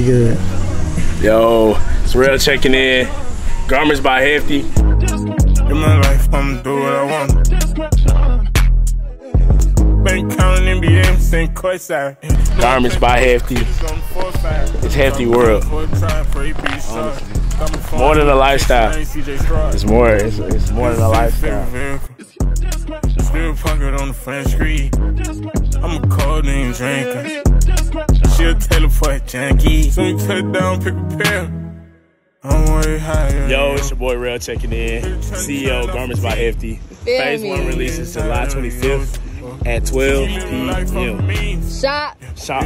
You good? Yo, it's real checking in. Garments by Hefty. In my life, I'ma do what I want. Been counting NBA, saying courtside. Garments by Hefty. It's Hefty World. More than a lifestyle. It's more. It's, it's more than a lifestyle. Still pocket on the front street. I'm a cold name drinker. She'll teleport junkie. Soon touch down, pick a pill. I'm way higher. Yo, it's your boy Real checking in. CEO Garments by Hefty. Phase one releases July 25th at 12 p.m. Shot. Shop.